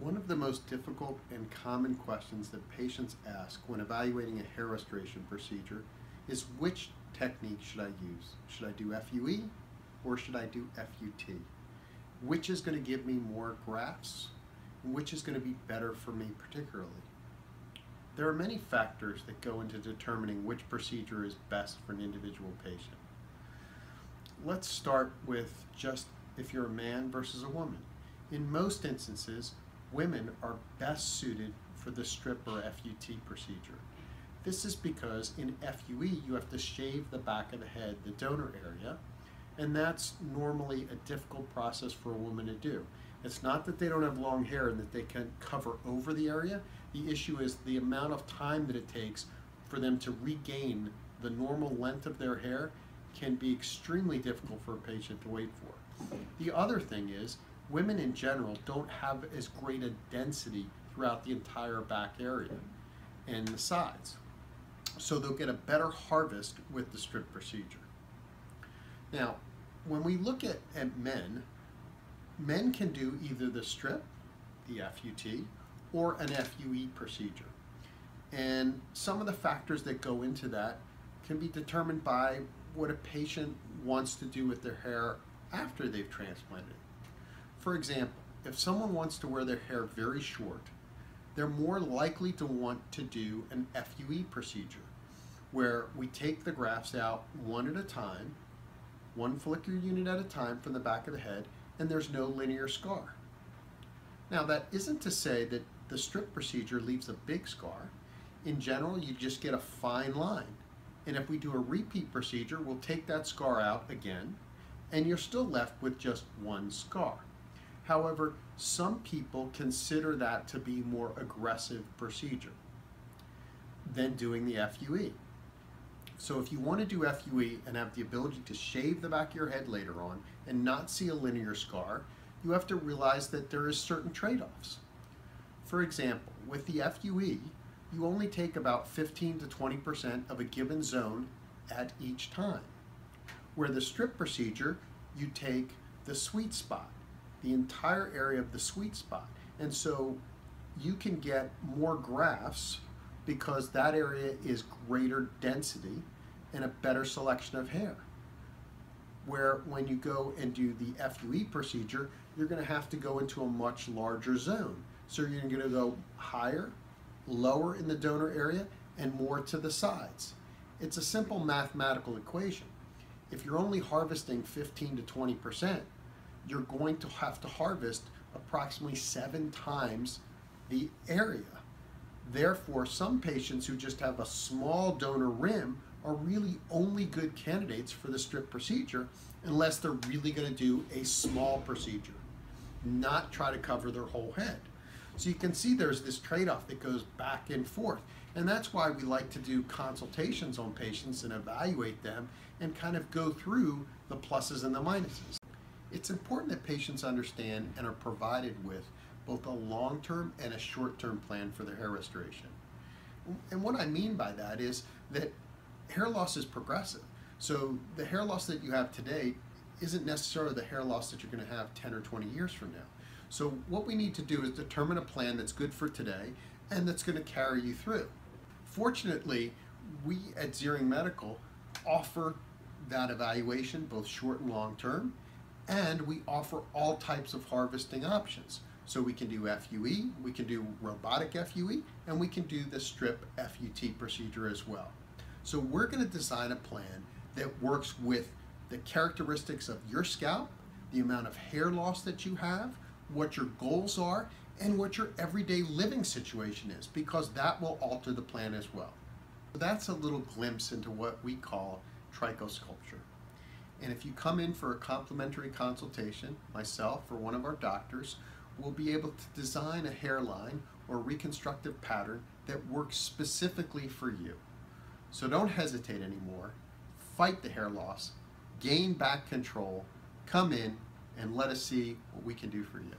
One of the most difficult and common questions that patients ask when evaluating a hair restoration procedure is which technique should I use? Should I do FUE or should I do FUT? Which is going to give me more grafts? Which is going to be better for me particularly? There are many factors that go into determining which procedure is best for an individual patient. Let's start with just if you're a man versus a woman. In most instances, women are best suited for the strip or FUT procedure. This is because in FUE you have to shave the back of the head, the donor area, and that's normally a difficult process for a woman to do. It's not that they don't have long hair and that they can cover over the area. The issue is the amount of time that it takes for them to regain the normal length of their hair can be extremely difficult for a patient to wait for. The other thing is women in general don't have as great a density throughout the entire back area and the sides. So they'll get a better harvest with the strip procedure. Now, when we look at, at men, men can do either the strip, the FUT, or an FUE procedure. And some of the factors that go into that can be determined by what a patient wants to do with their hair after they've transplanted. For example, if someone wants to wear their hair very short, they're more likely to want to do an FUE procedure, where we take the grafts out one at a time, one follicular unit at a time from the back of the head, and there's no linear scar. Now that isn't to say that the strip procedure leaves a big scar. In general, you just get a fine line. And if we do a repeat procedure, we'll take that scar out again, and you're still left with just one scar. However, some people consider that to be more aggressive procedure than doing the FUE. So if you want to do FUE and have the ability to shave the back of your head later on and not see a linear scar, you have to realize that there is certain trade-offs. For example, with the FUE, you only take about 15 to 20% of a given zone at each time. Where the strip procedure, you take the sweet spot the entire area of the sweet spot. And so you can get more grafts because that area is greater density and a better selection of hair. Where when you go and do the FUE procedure, you're going to have to go into a much larger zone. So you're going to go higher, lower in the donor area, and more to the sides. It's a simple mathematical equation. If you're only harvesting 15 to 20 percent, you're going to have to harvest approximately seven times the area. Therefore, some patients who just have a small donor rim are really only good candidates for the strip procedure unless they're really going to do a small procedure, not try to cover their whole head. So you can see there's this trade-off that goes back and forth. And that's why we like to do consultations on patients and evaluate them and kind of go through the pluses and the minuses. It's important that patients understand and are provided with both a long-term and a short-term plan for their hair restoration. And what I mean by that is that hair loss is progressive. So the hair loss that you have today isn't necessarily the hair loss that you're going to have 10 or 20 years from now. So what we need to do is determine a plan that's good for today and that's going to carry you through. Fortunately, we at Ziering Medical offer that evaluation both short and long term and we offer all types of harvesting options. So we can do FUE, we can do robotic FUE, and we can do the strip FUT procedure as well. So we're going to design a plan that works with the characteristics of your scalp, the amount of hair loss that you have, what your goals are, and what your everyday living situation is, because that will alter the plan as well. So that's a little glimpse into what we call trichosculpture. And if you come in for a complimentary consultation, myself or one of our doctors we'll be able to design a hairline or reconstructive pattern that works specifically for you. So don't hesitate anymore. Fight the hair loss, gain back control, come in, and let us see what we can do for you.